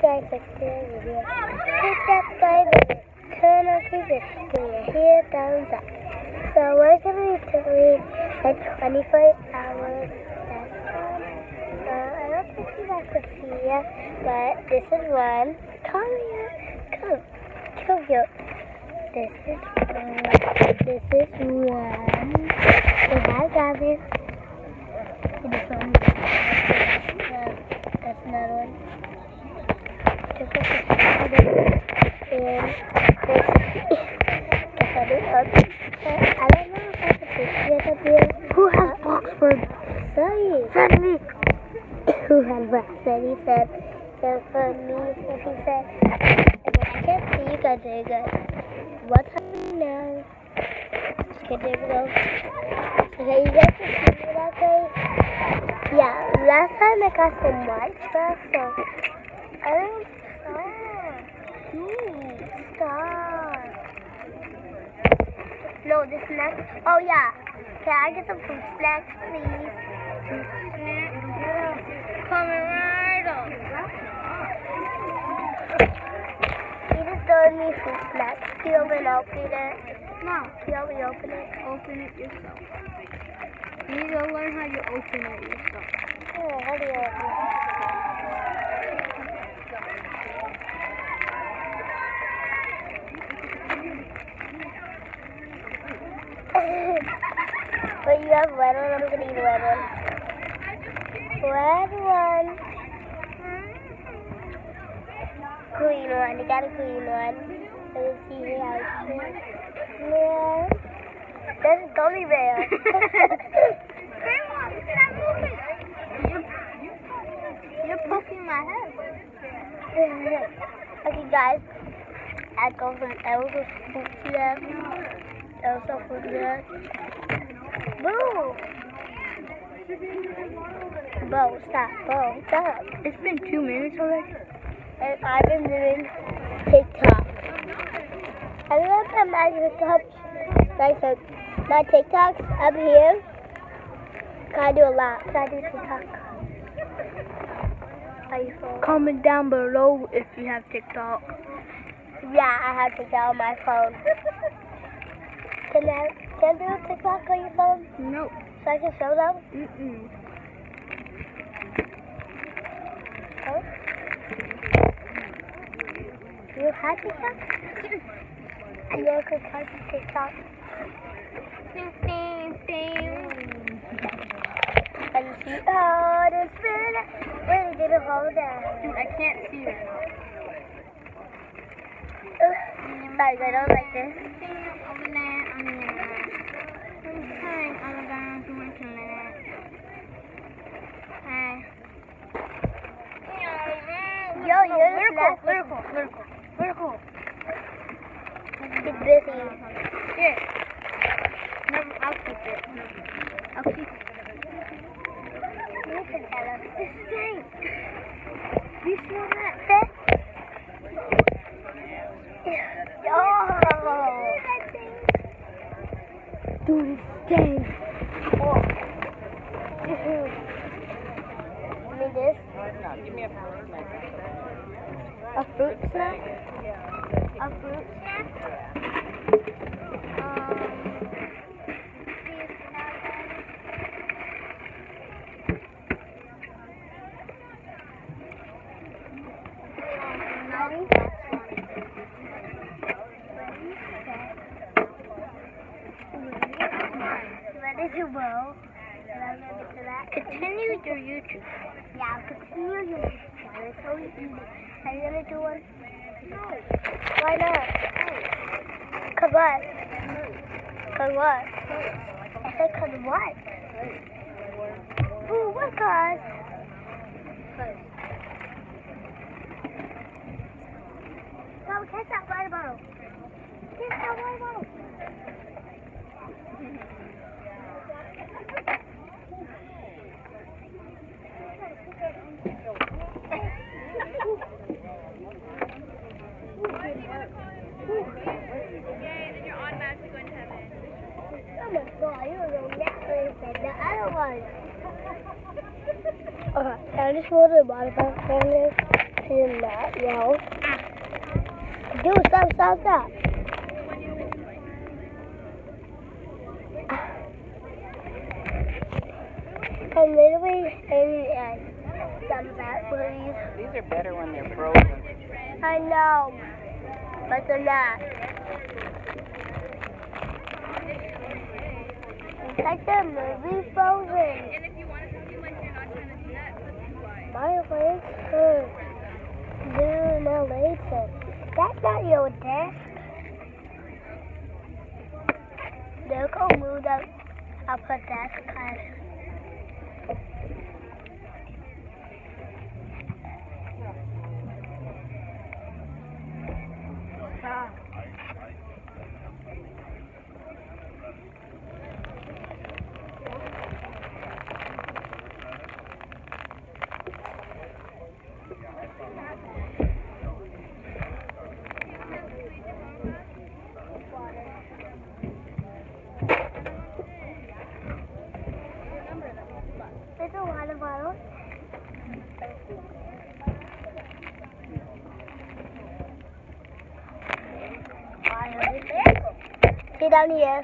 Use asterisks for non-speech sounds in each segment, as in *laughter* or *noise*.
video. Click subscribe and turn on huge thumbs up. So we're gonna be doing a 24 hours lesson. Uh, I don't think you guys can see it, but this is one. Here, come, come here. This is one. This is one. Say hi, Gavin. This one. Uh, that's another one. Took us a photo. And this is other one. Uh, I don't know if I can take it up here. Who has Boxford? Sorry. Send me. Who what said he said. So for me, he said, I can't see you guys very good. What's happening now? There we go. Okay, you guys can see me that way? Yeah, last time I got some white stuff, so I don't. Stop. No, this next. Oh yeah. Can I get some fruit snacks, please? Coming right up. He just throwing me fruit snacks. Can you open open it? No. Can you open open it? Open it yourself. You need to learn how to open it yourself. Oh, how do you open it? But you have red one, I'm gonna eat a red one. Red one. Green one, you got a green one. Let's see how it's Yeah. That's a gummy bear. *laughs* You're poking my head. *laughs* okay, guys. I go from Elsa Food Lab. Elsa Food Lab. Boo! Bo, stop. Bo, stop. It's been two minutes already. And I've been doing TikTok. I love that my TikTok. My, my TikToks up here. Can I do a lot? Can I do TikTok? Are you full? Comment down below if you have TikTok. Yeah, I have TikTok on my phone. Can I, can I do a TikTok on your phone Nope. so I can show them? Mm-mm. Huh? You have TikTok? I never could touch TikTok. And she oh, this feeling. Wait, did hold down? Dude, I can't see it. Ugh, Sorry, I don't like this. Over there, I'm gonna. Hi, I'm gonna do it in a minute. Hi. Yo, you're the Vertical, snack. vertical, vertical, vertical. He's busy. Here. Never, I'll keep it. I'll keep it. You can tell us. This thing. You smell that? This? Oh. Dude, it stinks. Oh. *laughs* Give me this. A fruit snack? A fruit snack? Ready to roll? And I'm gonna do that. Continue with your YouTube. Yeah, I'll continue your channel. It's so easy. Are you gonna do one? No. Why not? Cause what? Cause what? I said cause what? Ooh, what cause? No, catch that water bottle. Catch that water bottle. Oh my god, you don't know that way said the other one. Okay, I just water the water bottle down there. You're not, yo. Do stop, stop, stop. I'm literally aiming at some fat bullies. These are better when they're frozen. I know, but they're not. It's like the movie Frozen. And if you wanted to seem like you're not trying to do that, let's do why. My legs hurt. Dude, my legs hurt. That's not your desk. Look how moved up. I'll put desk on. There's a water bottle. Sit down here.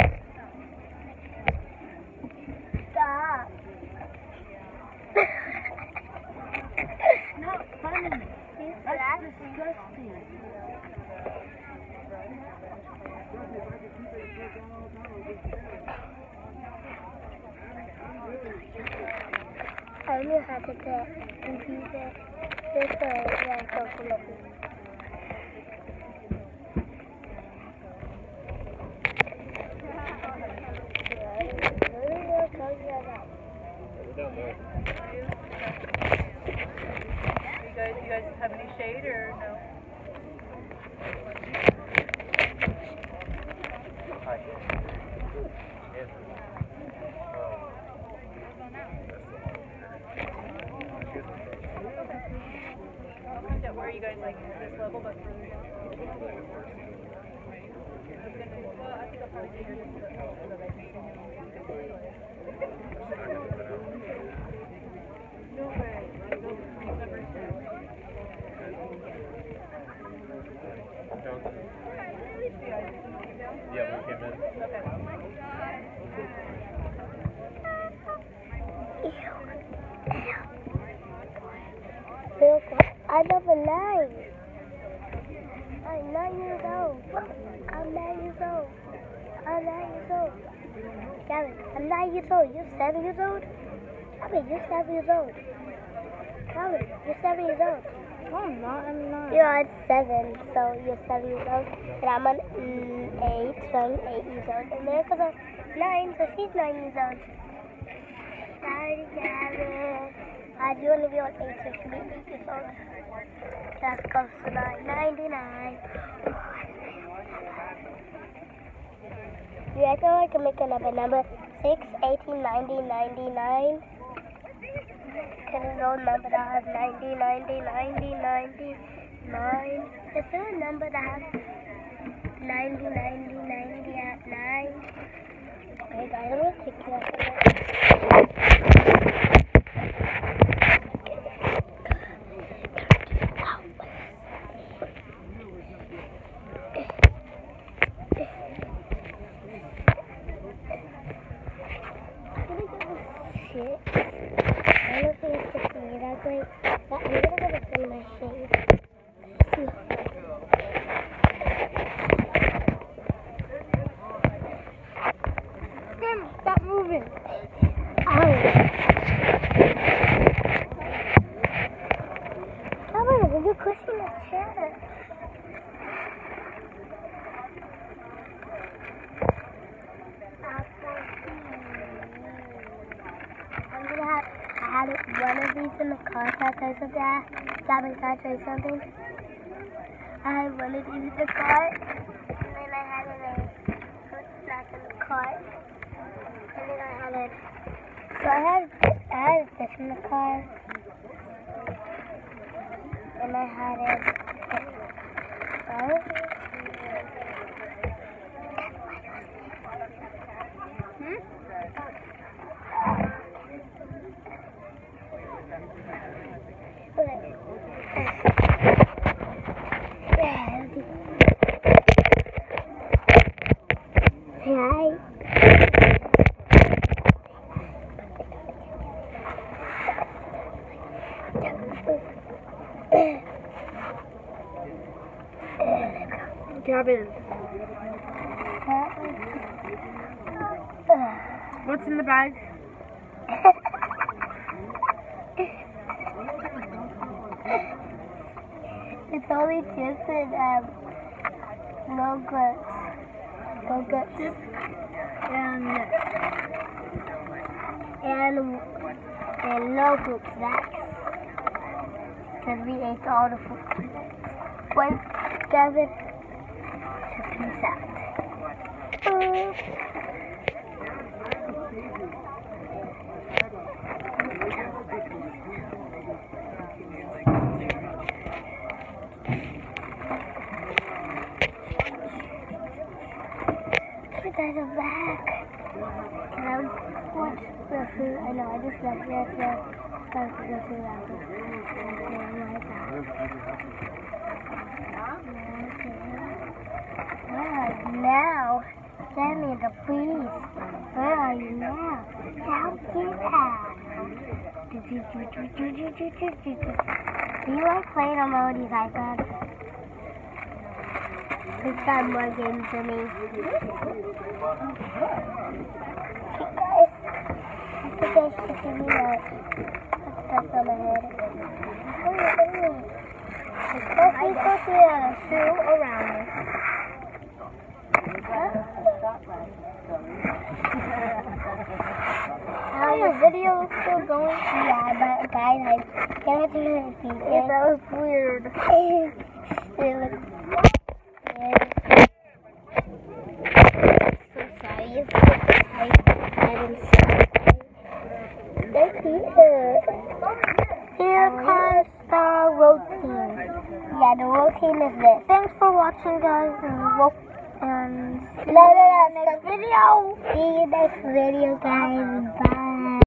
Stop. No, funny. That's disgusting. I knew how to get and use it. This way, yeah, calculator. You guys, you guys have any shade or no? Where are you guys like this level, but further down? I think I'll probably see her just so that I can see him. No way. You've never seen Yeah, we came in. Look, I'm number nine. I'm nine years old. I'm nine years old. I'm nine years old. Gavin, I'm nine years old. You're seven years old? Gavin, you're seven years old. Gavin, you're seven years old. No, I'm not. I'm not. You're on seven, so you're seven years old. And I'm on mm, eight, so I'm eight years old. And America's on nine, so she's nine years old. Sorry, Gavin. I do want to be on eight, so she be eight years old. That's close to nine. Ninety-nine. You reckon I can make another number? Six, eighteen, ninety, ninety-nine. Can it all number that has 90, 90, 90, 90, 9? Is there a number that has 90, 90, 90 at 9? Okay, guys, I'm going to take you off of Shit. I don't think it's But I'm gonna go to my shade. Tim, stop moving. Ow. Cameron, you're pushing the chair. I'm gonna have, I had one in car. Tell you something? I- I tell you something? I had one of the car, and then I had it in snack in the car, and then I had it. So I had I had this in the car, and I had it. Oh. Hmm? Okay. Gavin, Ugh. what's in the bag? It's only chips and um, yogurt. Yogurt. And And, and local snacks. Because we ate all the food. Wait, Gavin. So peace out. Uh, Are back. Can I watch the food? I know, I just left there, so I have to go to the Where are you now? Sammy the police. Where are you now? Down here. Do you like playing on Melody's iPad? It's got more games than me. Guys, I think I should give me that stuff on my head. Oh, yeah. It's supposed to be a shoe around me. Oh, your video is still going? Yeah, but guys, I can't do it it. That was weird. *laughs* it looks